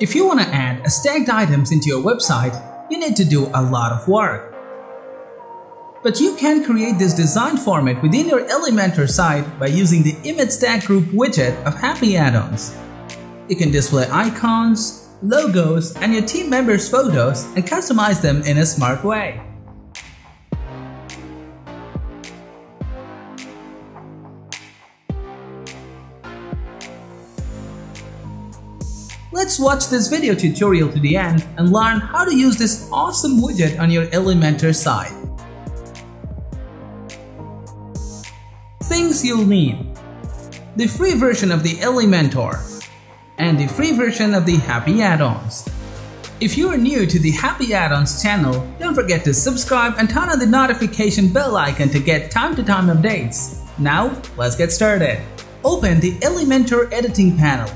If you want to add stacked items into your website, you need to do a lot of work. But you can create this design format within your Elementor site by using the Image Stack Group widget of Happy Add-ons. You can display icons, logos, and your team members' photos and customize them in a smart way. Let's watch this video tutorial to the end and learn how to use this awesome widget on your Elementor site. Things you'll need The free version of the Elementor and the free version of the Happy Add-ons. If you are new to the Happy Add-ons channel, don't forget to subscribe and turn on the notification bell icon to get time-to-time -time updates. Now, let's get started. Open the Elementor editing panel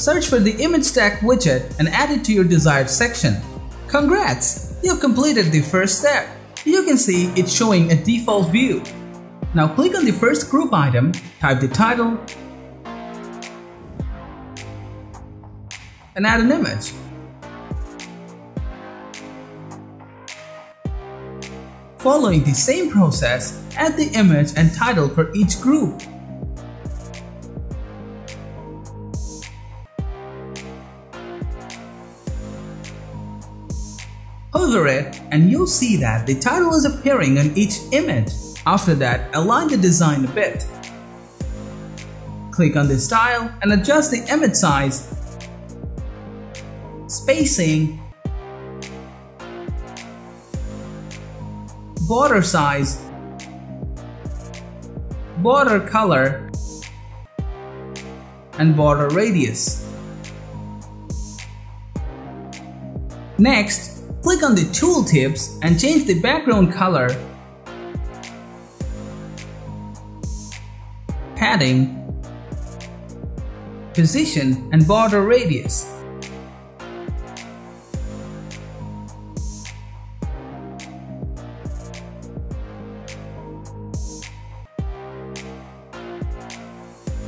Search for the image stack widget and add it to your desired section. Congrats! You've completed the first step. You can see it's showing a default view. Now click on the first group item, type the title, and add an image. Following the same process, add the image and title for each group. Hover it and you'll see that the title is appearing on each image. After that, align the design a bit. Click on the style and adjust the image size, spacing, border size, border color, and border radius. Next, Click on the tooltips and change the background color, padding, position and border radius.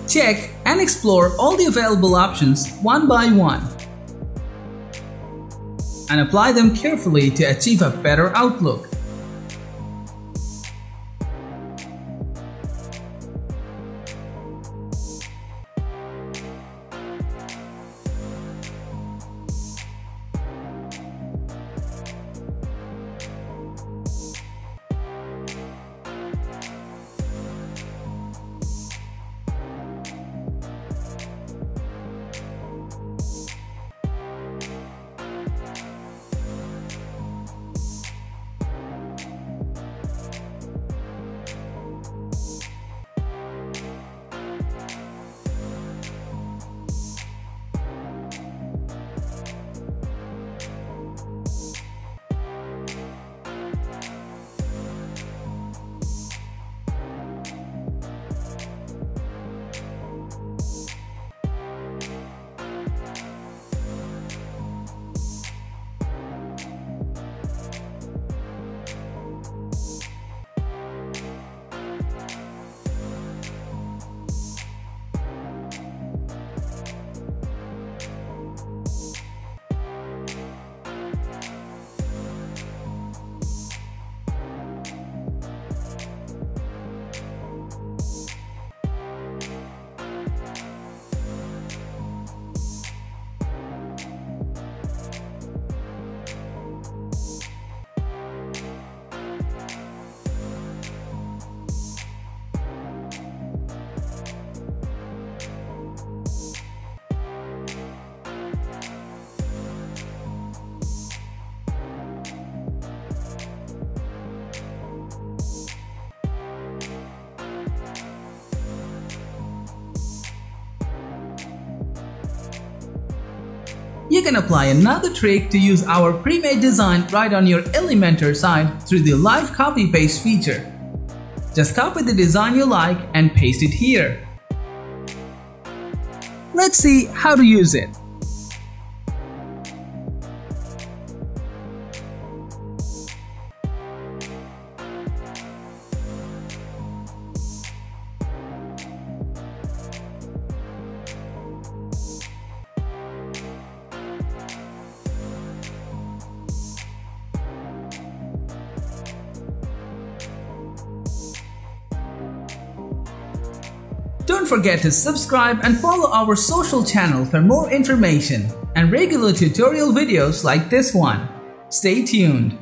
Check and explore all the available options one by one and apply them carefully to achieve a better outlook. You can apply another trick to use our pre-made design right on your Elementor site through the live copy paste feature. Just copy the design you like and paste it here. Let's see how to use it. Don't forget to subscribe and follow our social channel for more information and regular tutorial videos like this one. Stay tuned.